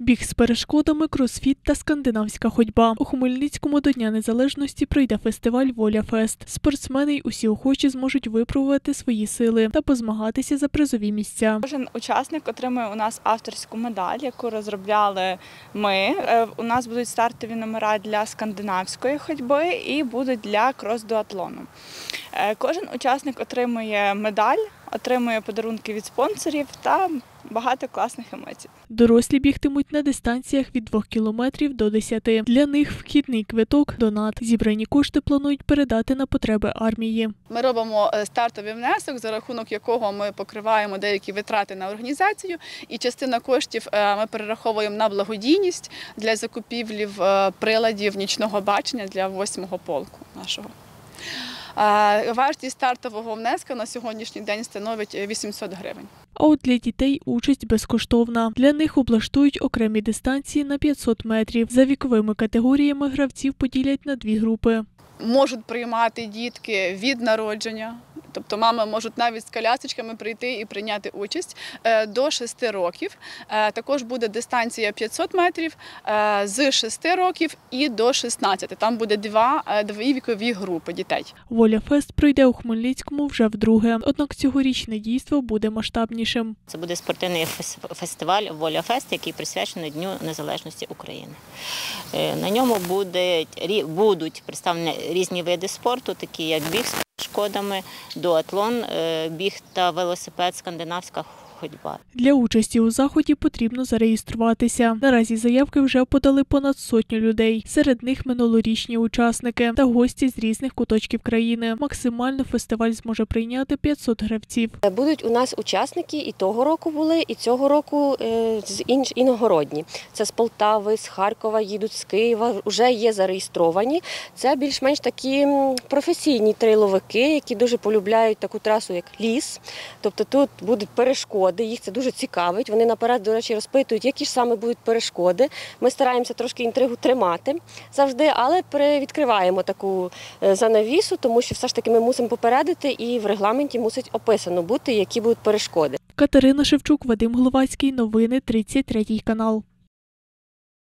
Біг з перешкодами, кросфіт та скандинавська ходьба. У Хмельницькому до Дня Незалежності пройде фестиваль Воля Фест. Спортсмени й усі охочі зможуть випробувати свої сили та позмагатися за призові місця. Кожен учасник отримує у нас авторську медаль, яку розробляли ми. Е, У нас будуть стартові номера для скандинавської ходьби і будуть для крос-дуатлону. Е, Кожен учасник отримує медаль, отримує подарунки від спонсорів та багато класних емоцій. Дорослі бігтимуть на дистанціях від 2 кілометрів до 10. Для них вхідний квиток донат. Зібрані кошти планують передати на потреби армії. Ми робимо е, стартовий внесок, за рахунок якого ми покриваємо деякі витрати на організацію, і частина коштів е, ми перераховуємо на благодійність для закупівлі е, приладів нічного бачення для восьмого полку нашого. Вартість стартового внеска на сьогоднішній день становить е, 800 гривень. А от для дітей участь безкоштовна. Для них облаштують окремі дистанції на 500 метрів. За віковими категоріями гравців поділять на дві групи. Можуть приймати дітки від народження, тобто мами можуть навіть з колясочками прийти і прийняти участь е, до 6 років. Е, Також буде дистанція 500 метрів е, з 6 років і до 16. Там буде два, дві вікові групи дітей. Воля Фест пройде у Хмельницькому вже вдруге. Однак цьогорічне дійство буде масштабнішим. Це буде спортивний фес- фестиваль Воля Фест, який присвячений Дню Незалежності України. На ньому буде, рі- будуть представлені різні види спорту, такі як біг з перешкодами, дуатлон, е, біг та велосипед, скандинавська ходьба. Для участі у заході потрібно зареєструватися. Наразі заявки вже подали понад сотню людей. Серед них минулорічні учасники та гості з різних куточків країни. Максимально фестиваль зможе прийняти 500 гравців. Будуть у нас учасники і того року були, і цього року е, з інш іногородні. Це з Полтави, з Харкова, їдуть з Києва. Вже є зареєстровані. Це більш-менш такі професійні трейловики, які дуже полюбляють таку трасу, як ліс. Тобто тут будуть перешкоди. Їх це дуже цікавить. Вони наперед, до речі, розпитують, які ж саме будуть перешкоди. Ми стараємося трошки інтригу тримати завжди, але відкриваємо таку е, занавісу, тому що все ж таки ми мусимо попередити, і в регламенті мусить описано бути, які будуть перешкоди. Катерина Шевчук, Вадим Гловацький. Новини 33 канал.